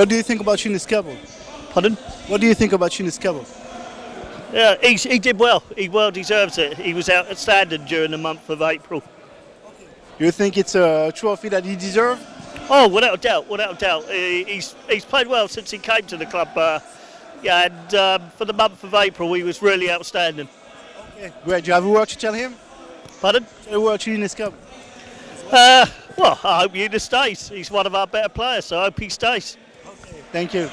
What do you think about Younes Kaboul? Pardon? What do you think about Younes Kaboul? Yeah, he's, he did well. He well deserves it. He was outstanding during the month of April. Do you think it's a trophy that he deserves? Oh, without a doubt, without a doubt. He- He's, he's played well since he came to the club. Uh, yeah, and um, for the month of April, he was really outstanding. Okay. Great. Do you have a word to tell him? Pardon? A word to Younes Kaboul. Uh, well, I hope Younes stays. He's one of our better players, so I hope he stays. Thank you.